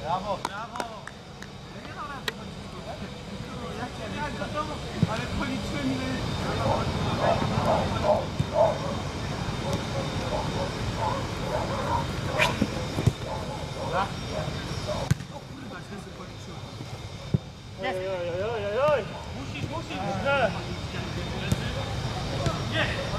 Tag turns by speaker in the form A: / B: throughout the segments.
A: Brawo, brawo! Ale policzyłem ile... Dobra.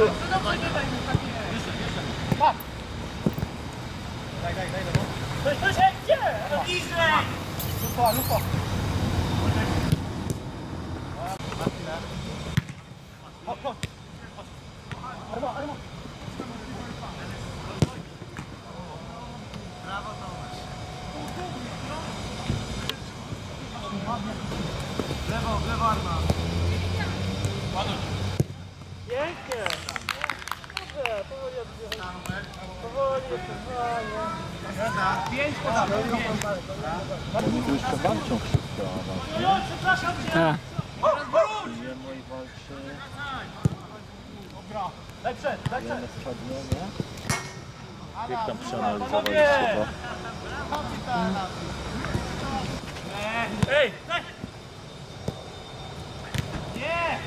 A: W lewo, w lewo arma.
B: Pięknie.
A: Pięć podamy.
C: Może już przebanczą
B: wszystko. Przepraszam cię!
C: Wróć! Jemu i walczy. Dobra.
B: Daj przed, daj przed.
C: Jemu nie? Jak tam przeanalizowali chyba.
B: Ej! Nie!
A: Nie!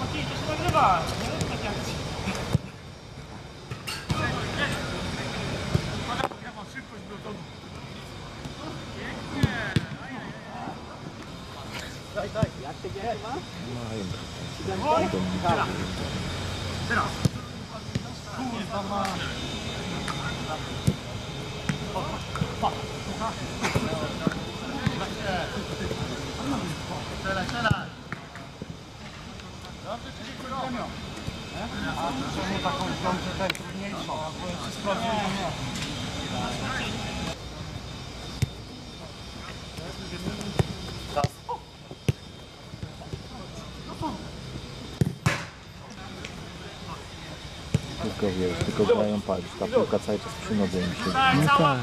B: Mati, to się nagrywa! Daj, daj.
C: Mają. Idą mi.
A: Teraz. Kurwa ma. Strzelaj, strzelaj. Dobrze ci się premią. A czemu taką wziąć ten trudniejszą? Bo jest sprawdził,
C: Tylko wiesz, tylko grają palić. Ta piłka cały czas przy nodze im się.
B: Daj, cała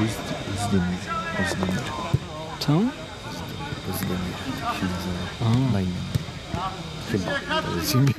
B: Özdemir. Özdemir.
C: Tamam. Özdemir.
D: He's
C: uh, oh. my name. Chyba.
A: Zimie.